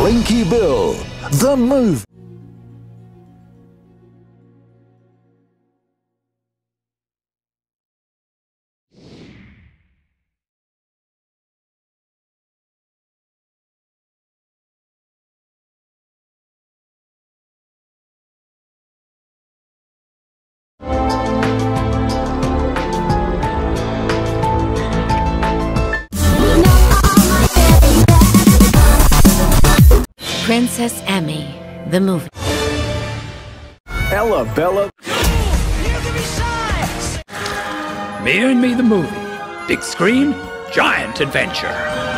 Blinky Bill, the movie. Princess Emmy, the movie. Ella Bella. Me and Me the movie. Big screen, giant adventure.